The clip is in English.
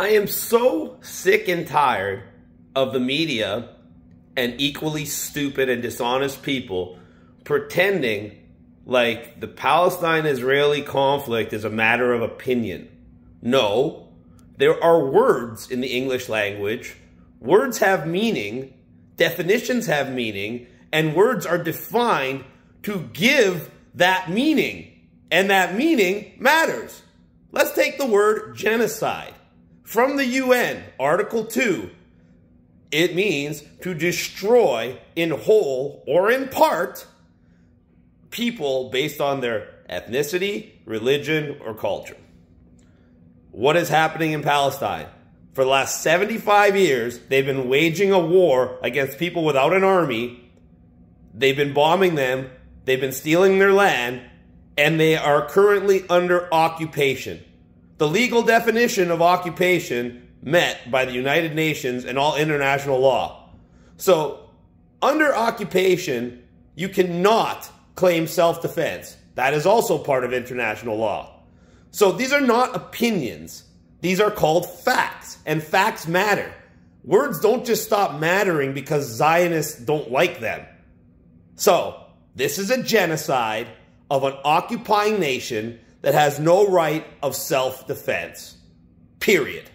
I am so sick and tired of the media and equally stupid and dishonest people pretending like the Palestine Israeli conflict is a matter of opinion. No, there are words in the English language. Words have meaning, definitions have meaning, and words are defined to give that meaning. And that meaning matters. Let's take the word genocide. From the UN, Article 2, it means to destroy in whole or in part people based on their ethnicity, religion, or culture. What is happening in Palestine? For the last 75 years, they've been waging a war against people without an army. They've been bombing them. They've been stealing their land. And they are currently under occupation the legal definition of occupation met by the United Nations and all international law. So, under occupation, you cannot claim self defense. That is also part of international law. So, these are not opinions, these are called facts, and facts matter. Words don't just stop mattering because Zionists don't like them. So, this is a genocide of an occupying nation that has no right of self defense. Period.